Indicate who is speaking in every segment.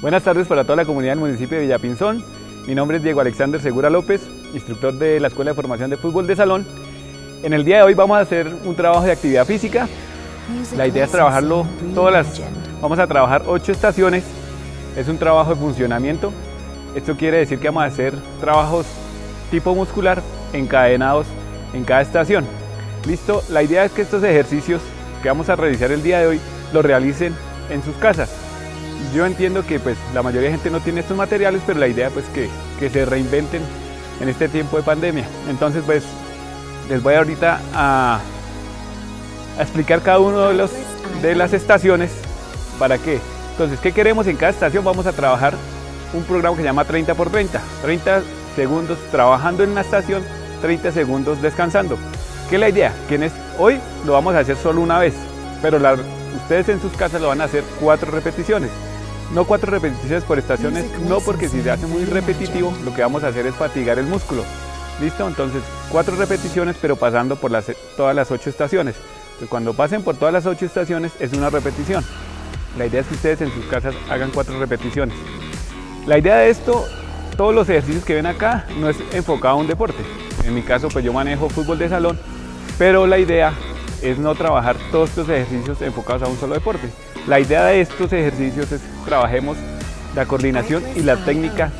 Speaker 1: Buenas tardes para toda la comunidad del municipio de Villapinzón. Mi nombre es Diego Alexander Segura López, instructor de la Escuela de Formación de Fútbol de Salón. En el día de hoy vamos a hacer un trabajo de actividad física. La idea es trabajarlo todas las... Vamos a trabajar ocho estaciones. Es un trabajo de funcionamiento. Esto quiere decir que vamos a hacer trabajos tipo muscular encadenados en cada estación. Listo, la idea es que estos ejercicios que vamos a realizar el día de hoy los realicen en sus casas. Yo entiendo que pues la mayoría de gente no tiene estos materiales, pero la idea pues que, que se reinventen en este tiempo de pandemia. Entonces pues les voy ahorita a, explicar cada uno de, los, de las estaciones para qué. Entonces, ¿qué queremos en cada estación? Vamos a trabajar un programa que se llama 30 por 30. 30 segundos trabajando en una estación, 30 segundos descansando. ¿Qué es la idea? Que hoy lo vamos a hacer solo una vez, pero ustedes en sus casas lo van a hacer cuatro repeticiones. No cuatro repeticiones por estaciones, no porque si se hace muy repetitivo, lo que vamos a hacer es fatigar el músculo. ¿Listo? Entonces, cuatro repeticiones, pero pasando por las, todas las ocho estaciones. Entonces, cuando pasen por todas las ocho estaciones, es una repetición. La idea es que ustedes en sus casas hagan cuatro repeticiones. La idea de esto, todos los ejercicios que ven acá, no es enfocado a un deporte. En mi caso, pues yo manejo fútbol de salón, pero la idea es no trabajar todos estos ejercicios enfocados a un solo deporte. La idea de estos ejercicios es trabajemos la coordinación y la técnica.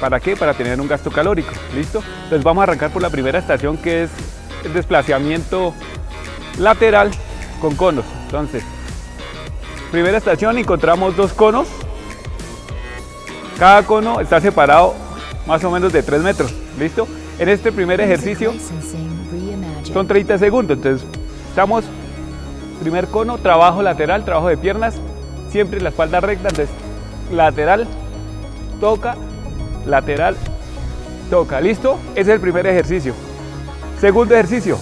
Speaker 1: ¿Para qué? Para tener un gasto calórico. ¿Listo? Entonces vamos a arrancar por la primera estación que es el desplazamiento lateral con conos. Entonces, primera estación encontramos dos conos. Cada cono está separado más o menos de 3 metros. ¿Listo? En este primer ejercicio son 30 segundos. Entonces, estamos, primer cono, trabajo lateral, trabajo de piernas, siempre la espalda recta. Entonces, lateral, toca, lateral, toca. ¿Listo? Ese es el primer ejercicio. Segundo ejercicio.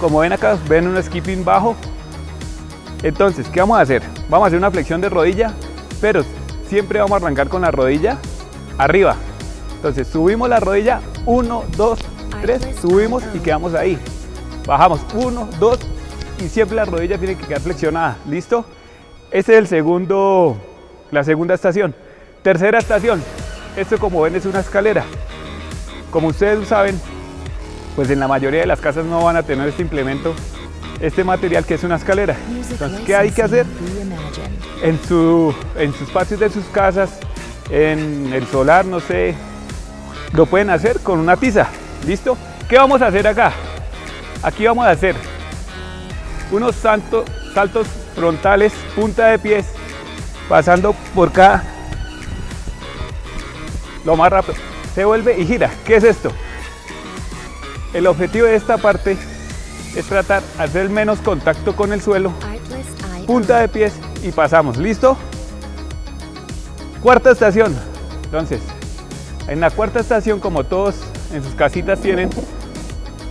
Speaker 1: Como ven acá, ven un skipping bajo. Entonces, ¿qué vamos a hacer? Vamos a hacer una flexión de rodilla, pero siempre vamos a arrancar con la rodilla arriba. Entonces, subimos la rodilla, 1, 2, 3, subimos y quedamos ahí. Bajamos 1, 2 y siempre la rodilla tiene que quedar flexionada. ¿Listo? Ese es el segundo, la segunda estación. Tercera estación. Esto como ven es una escalera. Como ustedes saben, pues en la mayoría de las casas no van a tener este implemento, este material que es una escalera. Entonces, ¿qué hay que hacer? En, su, en sus patios de sus casas, en el solar, no sé, lo pueden hacer con una tiza. ¿Listo? ¿Qué vamos a hacer acá? Aquí vamos a hacer unos saltos, saltos frontales, punta de pies, pasando por cada, lo más rápido. Se vuelve y gira. ¿Qué es esto? El objetivo de esta parte es tratar de hacer menos contacto con el suelo, punta de pies y pasamos. ¿Listo? Cuarta estación. Entonces, en la cuarta estación, como todos en sus casitas tienen,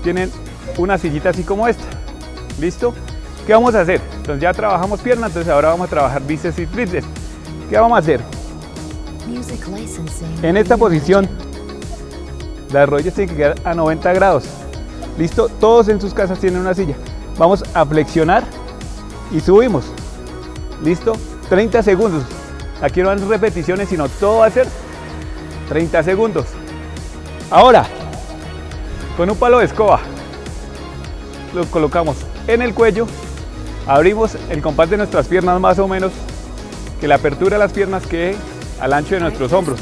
Speaker 1: tienen una sillita así como esta. ¿Listo? ¿Qué vamos a hacer? Entonces ya trabajamos piernas, entonces ahora vamos a trabajar bíceps y tríceps. ¿Qué vamos a hacer? En esta posición, las rodillas tienen que quedar a 90 grados. ¿Listo? Todos en sus casas tienen una silla. Vamos a flexionar y subimos. ¿Listo? 30 segundos. Aquí no van repeticiones, sino todo va a ser 30 segundos. Ahora, con un palo de escoba, lo colocamos en el cuello, abrimos el compás de nuestras piernas más o menos, que la apertura de las piernas quede al ancho de nuestros hombros.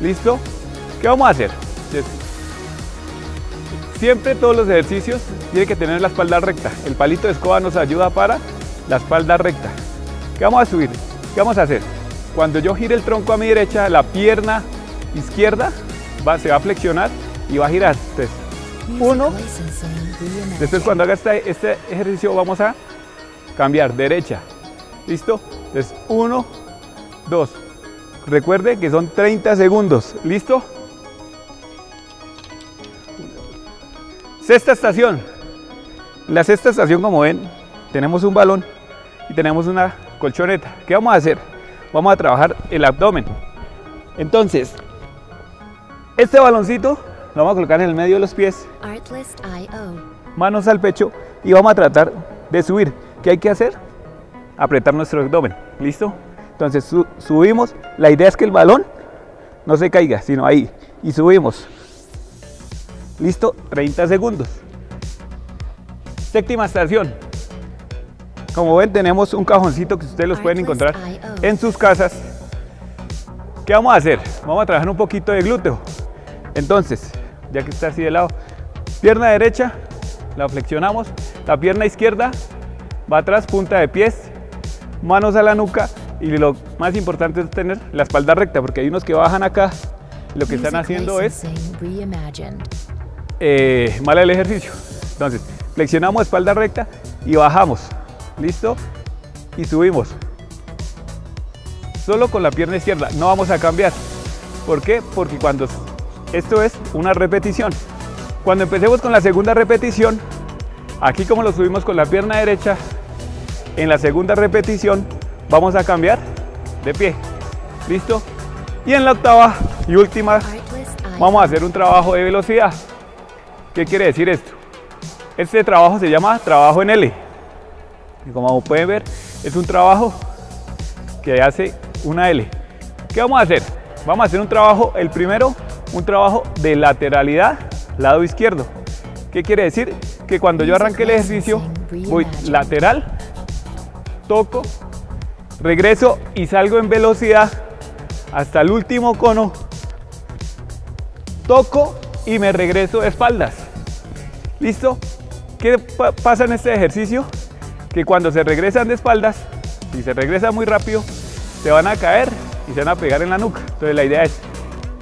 Speaker 1: ¿Listo? ¿Qué vamos a hacer? Siempre todos los ejercicios tienen que tener la espalda recta. El palito de escoba nos ayuda para la espalda recta. ¿Qué vamos a subir? ¿Qué vamos a hacer? Cuando yo gire el tronco a mi derecha, la pierna izquierda va, se va a flexionar y va a girar. Entonces, uno. Después cuando haga este, este ejercicio vamos a cambiar derecha. ¿Listo? Entonces, uno, dos. Recuerde que son 30 segundos. ¿Listo? Sexta estación. La sexta estación, como ven, tenemos un balón y tenemos una colchoneta. ¿Qué vamos a hacer? Vamos a trabajar el abdomen. Entonces, este baloncito lo vamos a colocar en el medio de los pies, manos al pecho y vamos a tratar de subir. ¿Qué hay que hacer? Apretar nuestro abdomen. ¿Listo? Entonces subimos, la idea es que el balón no se caiga, sino ahí. Y subimos. Listo, 30 segundos. Séptima estación. Como ven, tenemos un cajoncito que ustedes los pueden encontrar en sus casas. ¿Qué vamos a hacer? Vamos a trabajar un poquito de glúteo. Entonces, ya que está así de lado, pierna derecha, la flexionamos, la pierna izquierda va atrás, punta de pies, manos a la nuca y lo más importante es tener la espalda recta porque hay unos que bajan acá y lo que están haciendo es eh, mal el ejercicio. Entonces, flexionamos espalda recta y bajamos. ¿Listo? Y subimos. Solo con la pierna izquierda, no vamos a cambiar. ¿Por qué? Porque cuando esto es una repetición. Cuando empecemos con la segunda repetición, aquí como lo subimos con la pierna derecha, en la segunda repetición vamos a cambiar de pie. ¿Listo? Y en la octava y última vamos a hacer un trabajo de velocidad. ¿Qué quiere decir esto? Este trabajo se llama trabajo en L. Y como pueden ver, es un trabajo que hace una L. ¿Qué vamos a hacer? Vamos a hacer un trabajo, el primero, un trabajo de lateralidad, lado izquierdo. ¿Qué quiere decir? Que cuando yo arranque el ejercicio, voy lateral, toco, regreso y salgo en velocidad hasta el último cono, toco y me regreso de espaldas. ¿Listo? ¿Qué pasa en este ejercicio? Que cuando se regresan de espaldas, si se regresa muy rápido, se van a caer y se van a pegar en la nuca. Entonces la idea es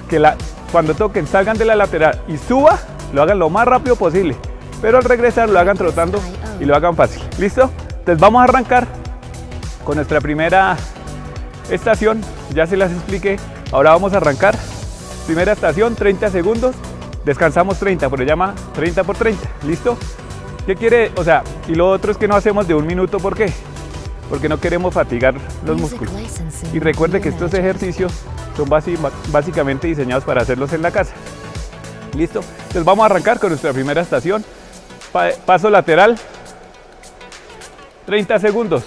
Speaker 1: que la, cuando toquen salgan de la lateral y suba, lo hagan lo más rápido posible. Pero al regresar lo hagan trotando y lo hagan fácil. ¿Listo? Entonces vamos a arrancar con nuestra primera estación. Ya se las expliqué. Ahora vamos a arrancar. Primera estación, 30 segundos. Descansamos 30, pero se llama 30 por 30. ¿Listo? ¿Qué quiere? O sea, y lo otro es que no hacemos de un minuto. ¿Por qué? Porque no queremos fatigar los músculos. Y recuerde que estos ejercicios son básicamente diseñados para hacerlos en la casa. ¿Listo? Entonces vamos a arrancar con nuestra primera estación. Paso lateral. 30 segundos.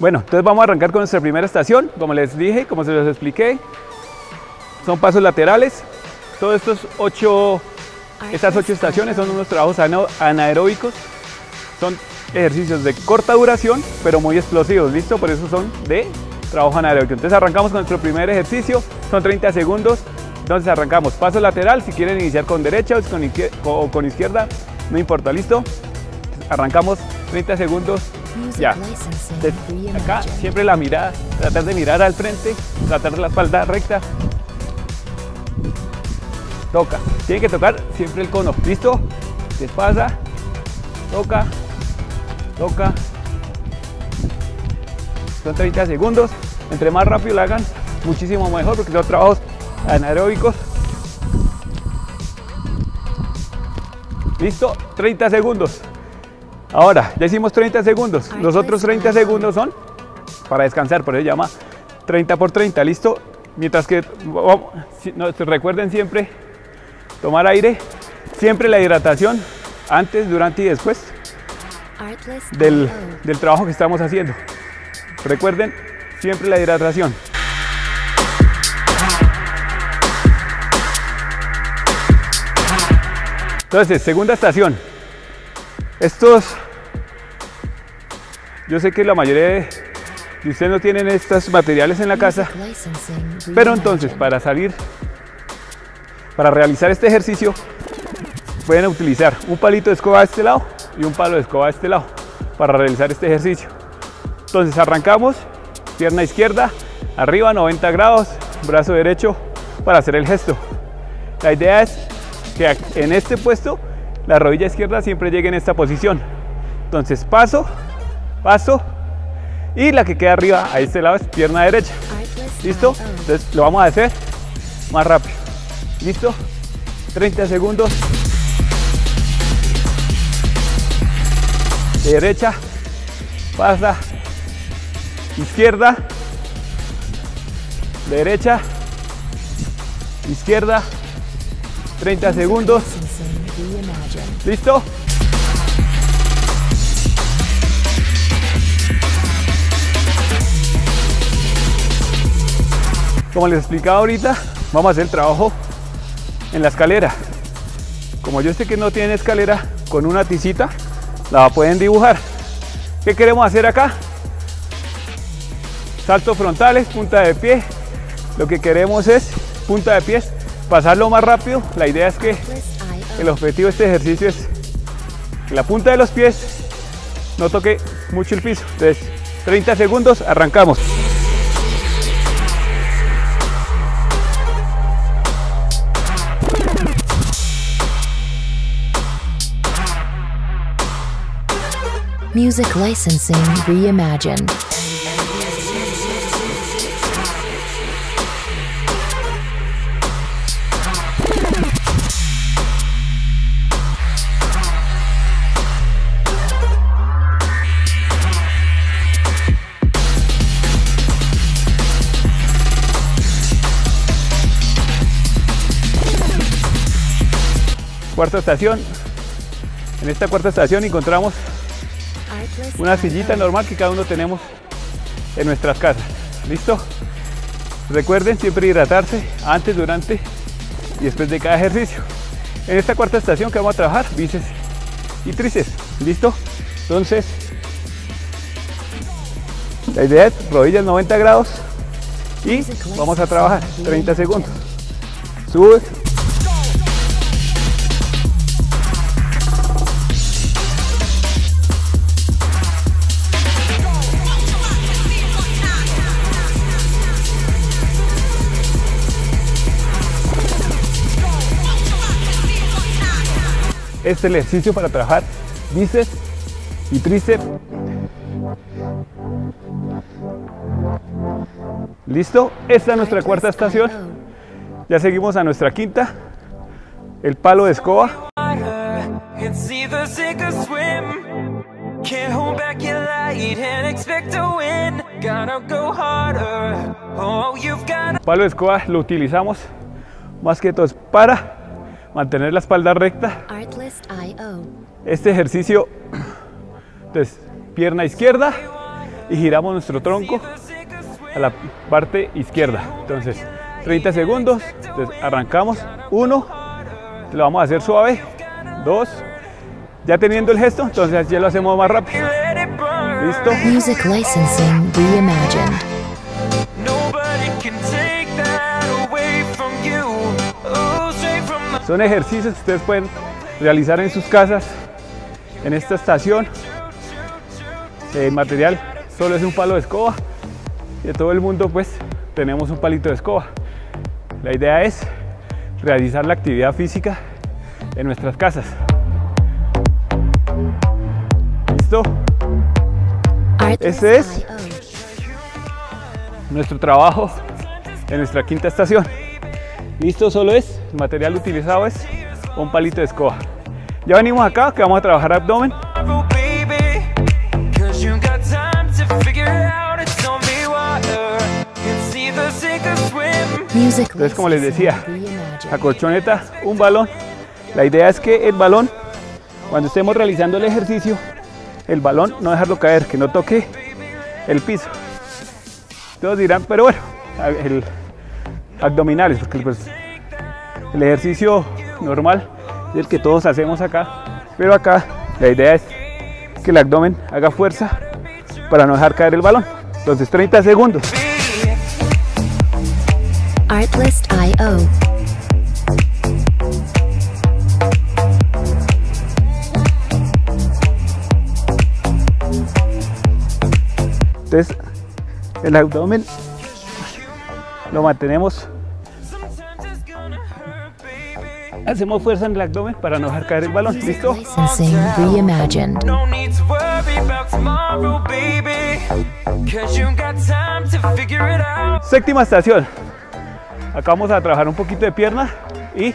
Speaker 1: Bueno, entonces vamos a arrancar con nuestra primera estación. Como les dije, como se los expliqué, son pasos laterales. Todos estos ocho, estas ocho estaciones son unos trabajos anaeróbicos. Son ejercicios de corta duración, pero muy explosivos, ¿listo? Por eso son de trabajo anaeróbico. Entonces arrancamos con nuestro primer ejercicio, son 30 segundos. Entonces arrancamos paso lateral, si quieren iniciar con derecha o con izquierda, no importa, ¿listo? Arrancamos 30 segundos ya. acá siempre la mirada, tratar de mirar al frente, tratar de la espalda recta. Toca. Tiene que tocar siempre el cono. ¿Listo? Despasa. Toca. Toca. Son 30 segundos. Entre más rápido lo hagan, muchísimo mejor porque son trabajos anaeróbicos. Listo, 30 segundos. Ahora, ya hicimos 30 segundos. Los otros 30 segundos son para descansar, por eso se llama 30 por 30, ¿listo? Mientras que recuerden siempre tomar aire, siempre la hidratación antes, durante y después del, del trabajo que estamos haciendo. Recuerden siempre la hidratación. Entonces, segunda estación. Estos yo sé que la mayoría de ustedes no tienen estos materiales en la casa, pero entonces para salir, para realizar este ejercicio, pueden utilizar un palito de escoba a este lado y un palo de escoba a este lado para realizar este ejercicio. Entonces arrancamos, pierna izquierda, arriba 90 grados, brazo derecho para hacer el gesto. La idea es que en este puesto la rodilla izquierda siempre llegue en esta posición. Entonces paso, paso y la que queda arriba a este lado es pierna derecha. ¿Listo? Entonces lo vamos a hacer más rápido. ¿Listo? 30 segundos. Derecha, pasa, izquierda, derecha, izquierda, 30 segundos, ¿Listo? Como les explicaba ahorita, vamos a hacer el trabajo en la escalera. Como yo sé que no tienen escalera, con una tisita la pueden dibujar. ¿Qué queremos hacer acá? Saltos frontales, punta de pie. Lo que queremos es punta de pies, pasarlo más rápido. La idea es que el objetivo de este ejercicio es que la punta de los pies no toque mucho el piso. Entonces, 30 segundos, arrancamos.
Speaker 2: Music licensing reimagined.
Speaker 1: Cuarta estación. En esta cuarta estación encontramos una sillita normal que cada uno tenemos en nuestras casas. ¿Listo? Recuerden siempre hidratarse antes, durante y después de cada ejercicio. En esta cuarta estación que vamos a trabajar, bíceps y tríceps. ¿Listo? Entonces, la idea es rodillas 90 grados y vamos a trabajar 30 segundos. Sube, este ejercicio para trabajar bíceps y tríceps. ¿Listo? Esta es nuestra cuarta estación. Ya seguimos a nuestra quinta. El palo de escoba. Palo de escoba lo utilizamos más que todo para mantener la espalda recta. Este ejercicio, entonces, pierna izquierda y giramos nuestro tronco a la parte izquierda. Entonces, 30 segundos, entonces arrancamos, uno, lo vamos a hacer suave, dos, ya teniendo el gesto, entonces ya lo hacemos más rápido. ¿Listo?
Speaker 2: Music licensing reimagined.
Speaker 1: Son ejercicios que ustedes pueden realizar en sus casas, en esta estación. El material solo es un palo de escoba y de todo el mundo pues tenemos un palito de escoba. La idea es realizar la actividad física en nuestras casas. ¿Listo? Ese es nuestro trabajo en nuestra quinta estación. Listo, solo es, el material utilizado es un palito de escoba. Ya venimos acá que vamos a trabajar abdomen. Entonces, como les decía, la colchoneta, un balón. La idea es que el balón, cuando estemos realizando el ejercicio, el balón no dejarlo caer, que no toque el piso. Todos dirán, pero bueno, el, abdominales, porque pues, el ejercicio normal es el que todos hacemos acá, pero acá la idea es que el abdomen haga fuerza para no dejar caer el balón. Entonces 30 segundos. Entonces el abdomen lo mantenemos. Hacemos fuerza en el abdomen para no dejar caer el balón. ¿Listo? Séptima estación. Acá vamos a trabajar un poquito de pierna y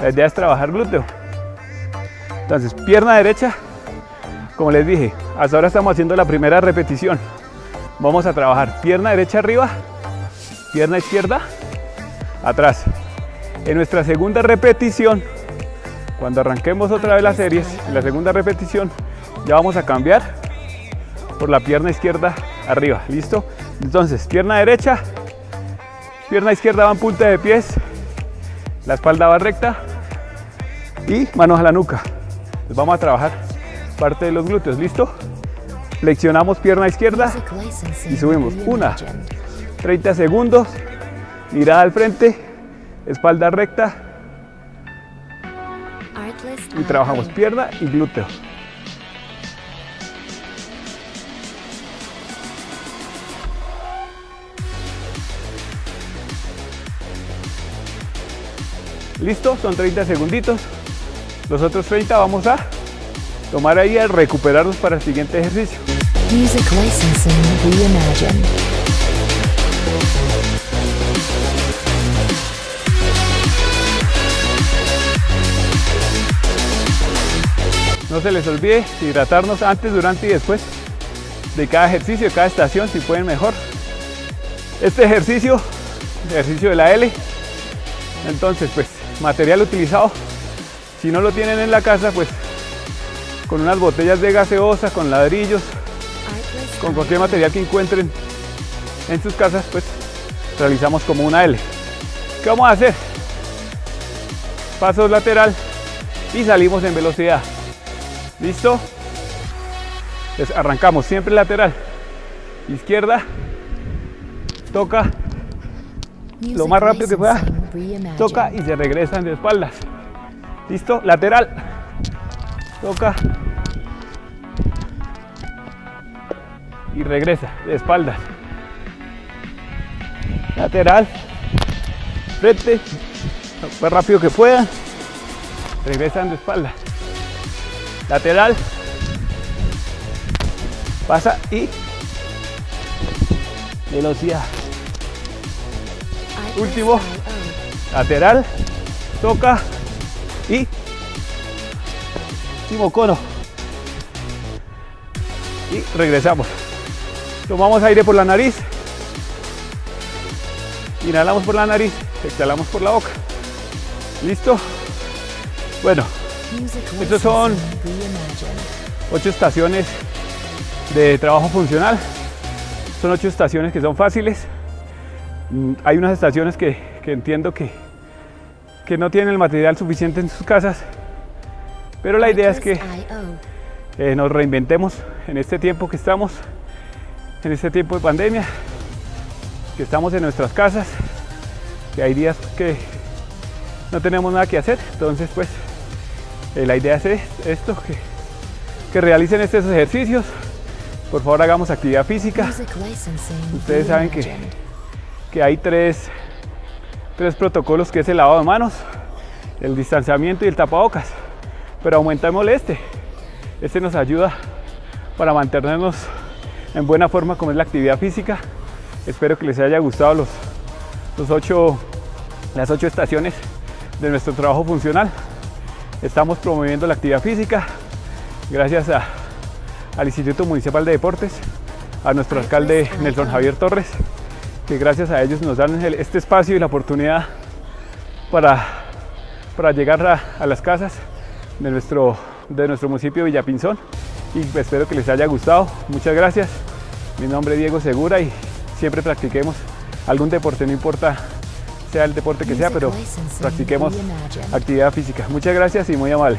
Speaker 1: la idea es trabajar glúteo. Entonces, pierna derecha, como les dije, hasta ahora estamos haciendo la primera repetición. Vamos a trabajar pierna derecha arriba, pierna izquierda, atrás. En nuestra segunda repetición, Cuando arranquemos otra vez las series, en la segunda repetición, ya vamos a cambiar por la pierna izquierda arriba, ¿listo? Entonces, pierna derecha, pierna izquierda va en punta de pies, la espalda va recta y manos a la nuca. Entonces vamos a trabajar parte de los glúteos, ¿listo? Flexionamos pierna izquierda y subimos. Una, 30 segundos, mirada al frente, espalda recta y trabajamos pierna y glúteo. Listo, son 30 segunditos. Los otros 30 vamos a tomar ahí a recuperarnos para el siguiente ejercicio.
Speaker 2: Music licensing reimagined.
Speaker 1: No se les olvide hidratarnos antes, durante y después de cada ejercicio, de cada estación, si pueden mejor. Este ejercicio, ejercicio de la L, entonces pues material utilizado, si no lo tienen en la casa, pues con unas botellas de gaseosa, con ladrillos, con cualquier material que encuentren en sus casas, pues realizamos como una L. ¿Qué vamos a hacer? Paso lateral y salimos en velocidad. ¿Listo? Entonces arrancamos siempre lateral. Izquierda. Toca. Lo más rápido que pueda. Toca y se regresan de espaldas. ¿Listo? Lateral. Toca. Y regresa de espaldas. Lateral. Frente. Lo más rápido que pueda. Regresan de espaldas lateral, pasa y velocidad. Último, lateral, toca y último cono. Y regresamos. Tomamos aire por la nariz. Inhalamos por la nariz, exhalamos por la boca. ¿Listo? Bueno, estos son ocho estaciones de trabajo funcional. Son ocho estaciones que son fáciles. Mm, hay unas estaciones que, entiendo que, que no tienen el material suficiente en sus casas, pero la idea es que eh, nos reinventemos en este tiempo que estamos, en este tiempo de pandemia, que estamos en nuestras casas, que hay días que no tenemos nada que hacer, entonces pues eh, la idea es esto, que, que realicen estos ejercicios. Por favor hagamos actividad física. Ustedes saben que, que hay tres, tres protocolos que es el lavado de manos, el distanciamiento y el tapabocas. Pero aumentémosle este. Este nos ayuda para mantenernos en buena forma como es la actividad física. Espero que les haya gustado los, los ocho, las ocho estaciones de nuestro trabajo funcional. Estamos promoviendo la actividad física gracias a, al Instituto Municipal de Deportes, a nuestro alcalde Nelson Javier Torres, que gracias a ellos nos dan este espacio y la oportunidad para, para llegar a, a las casas de nuestro, de nuestro municipio Villapinzón y espero que les haya gustado. Muchas gracias. Mi nombre es Diego Segura y siempre practiquemos algún deporte, no importa sea el deporte que sea, pero practiquemos actividad física. Muchas gracias y muy amable.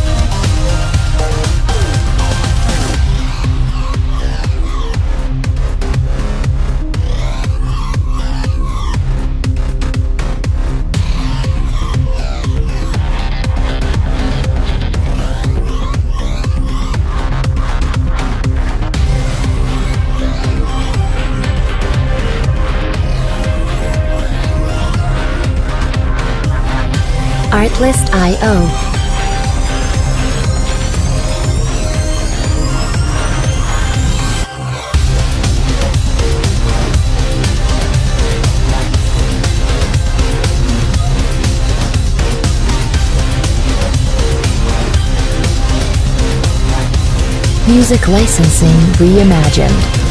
Speaker 2: Artlist.io Music licensing reimagined.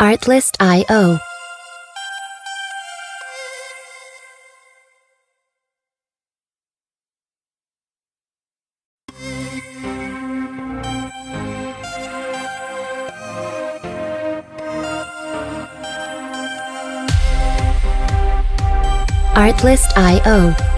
Speaker 2: Artlist.io Artlist.io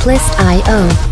Speaker 2: Artlist.io